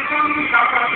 Então,